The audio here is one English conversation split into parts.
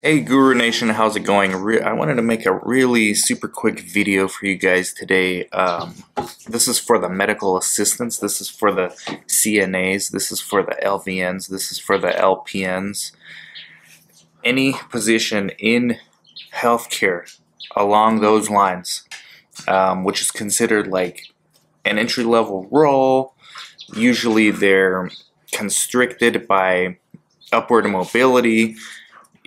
Hey Guru Nation, how's it going? Re I wanted to make a really super quick video for you guys today. Um, this is for the medical assistants, this is for the CNAs, this is for the LVNs, this is for the LPNs. Any position in healthcare along those lines, um, which is considered like an entry level role, usually they're constricted by upward mobility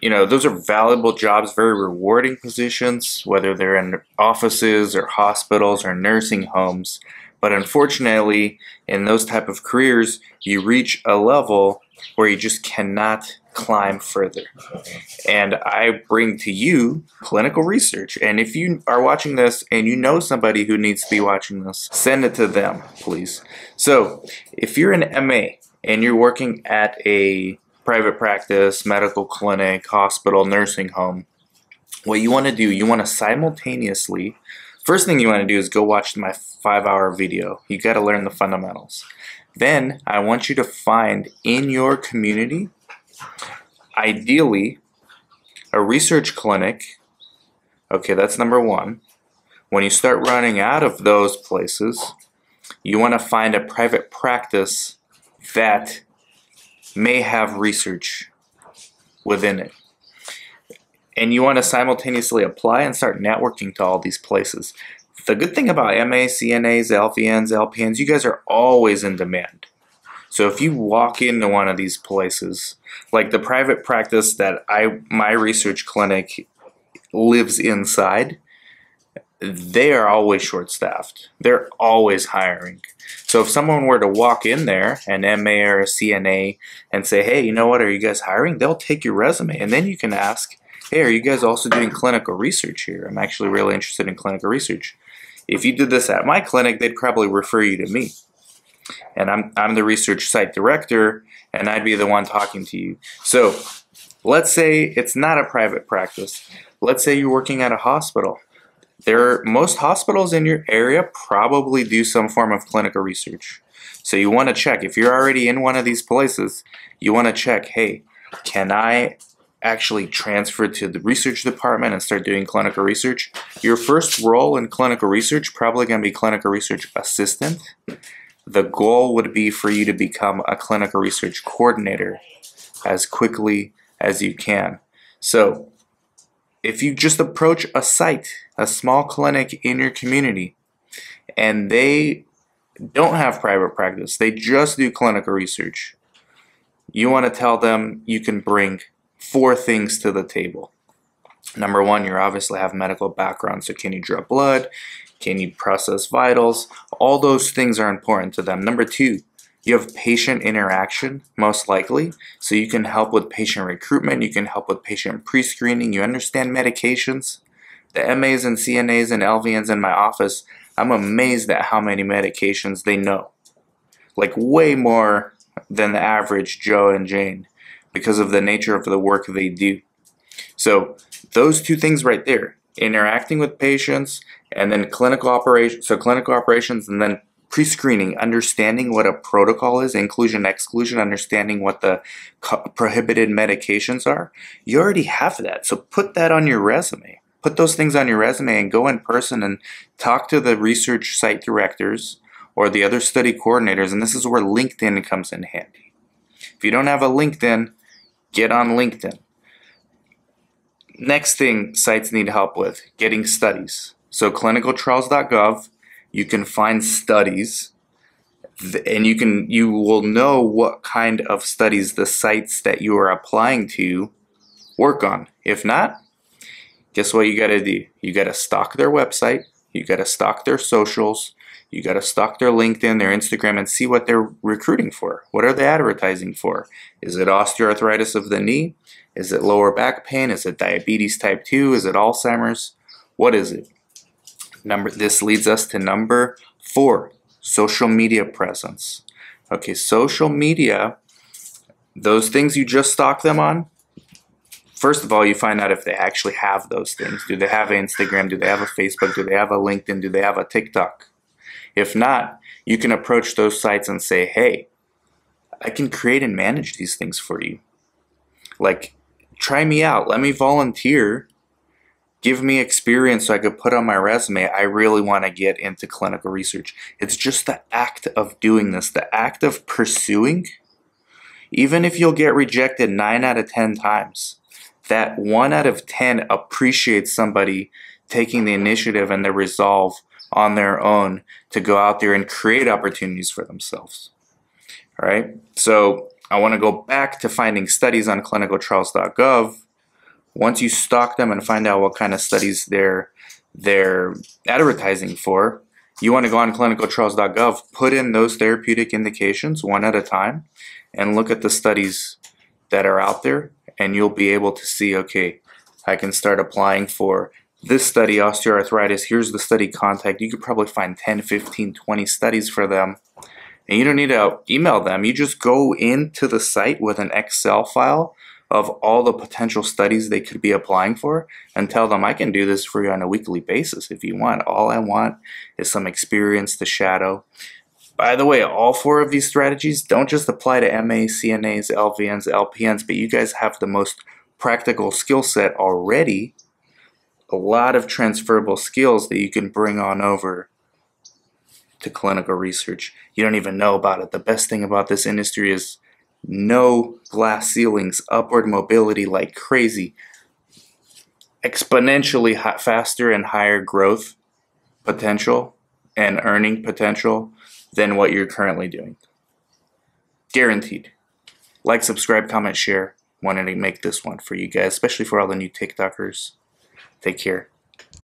you know, those are valuable jobs, very rewarding positions, whether they're in offices or hospitals or nursing homes. But unfortunately, in those type of careers, you reach a level where you just cannot climb further. And I bring to you clinical research. And if you are watching this and you know somebody who needs to be watching this, send it to them, please. So if you're an MA and you're working at a private practice, medical clinic, hospital, nursing home, what you want to do, you want to simultaneously, first thing you want to do is go watch my five hour video. You got to learn the fundamentals. Then I want you to find in your community, ideally, a research clinic. Okay, that's number one. When you start running out of those places, you want to find a private practice that may have research within it. And you want to simultaneously apply and start networking to all these places. The good thing about MA, CNAs, LVNs, LPNs, you guys are always in demand. So if you walk into one of these places, like the private practice that I my research clinic lives inside, they are always short staffed. They're always hiring. So if someone were to walk in there, an MA or a CNA, and say, hey, you know what, are you guys hiring? They'll take your resume. And then you can ask, hey, are you guys also doing clinical research here? I'm actually really interested in clinical research. If you did this at my clinic, they'd probably refer you to me. And I'm, I'm the research site director, and I'd be the one talking to you. So let's say it's not a private practice. Let's say you're working at a hospital there most hospitals in your area probably do some form of clinical research. So you want to check if you're already in one of these places, you want to check, hey, can I actually transfer to the research department and start doing clinical research? Your first role in clinical research probably going to be clinical research assistant. The goal would be for you to become a clinical research coordinator as quickly as you can. So if you just approach a site, a small clinic in your community, and they don't have private practice, they just do clinical research, you want to tell them you can bring four things to the table. Number one, you obviously have medical background, so can you draw blood? Can you process vitals? All those things are important to them. Number two, you have patient interaction, most likely, so you can help with patient recruitment, you can help with patient pre-screening, you understand medications. The MAs and CNAs and LVNs in my office, I'm amazed at how many medications they know. Like way more than the average Joe and Jane because of the nature of the work they do. So those two things right there, interacting with patients and then clinical operations, so clinical operations and then pre-screening, understanding what a protocol is, inclusion, exclusion, understanding what the prohibited medications are, you already have that. So put that on your resume. Put those things on your resume and go in person and talk to the research site directors or the other study coordinators. And this is where LinkedIn comes in handy. If you don't have a LinkedIn, get on LinkedIn. Next thing sites need help with, getting studies. So clinicaltrials.gov you can find studies and you can you will know what kind of studies the sites that you are applying to work on. If not, guess what you got to do? You got to stalk their website, you got to stalk their socials, you got to stalk their LinkedIn, their Instagram and see what they're recruiting for. What are they advertising for? Is it osteoarthritis of the knee? Is it lower back pain? Is it diabetes type 2? Is it Alzheimer's? What is it? Number this leads us to number four, social media presence. Okay, social media, those things you just stalk them on, first of all, you find out if they actually have those things. Do they have Instagram? Do they have a Facebook? Do they have a LinkedIn? Do they have a TikTok? If not, you can approach those sites and say, hey, I can create and manage these things for you. Like, try me out. Let me volunteer. Give me experience so I could put on my resume. I really want to get into clinical research. It's just the act of doing this, the act of pursuing. Even if you'll get rejected nine out of 10 times, that one out of 10 appreciates somebody taking the initiative and the resolve on their own to go out there and create opportunities for themselves. All right. So I want to go back to finding studies on clinicaltrials.gov. Once you stalk them and find out what kind of studies they're they're advertising for, you want to go on clinicaltrials.gov, put in those therapeutic indications one at a time, and look at the studies that are out there, and you'll be able to see, okay, I can start applying for this study, osteoarthritis. Here's the study contact. You could probably find 10, 15, 20 studies for them and you don't need to email them. You just go into the site with an Excel file of all the potential studies they could be applying for and tell them I can do this for you on a weekly basis if you want. All I want is some experience to shadow. By the way, all four of these strategies don't just apply to MAs, CNAs, LVNs, LPNs, but you guys have the most practical skill set already. A lot of transferable skills that you can bring on over to clinical research. You don't even know about it. The best thing about this industry is no glass ceilings, upward mobility like crazy, exponentially faster and higher growth potential and earning potential than what you're currently doing. Guaranteed. Like, subscribe, comment, share. Wanted to make this one for you guys, especially for all the new TikTokers. Take care.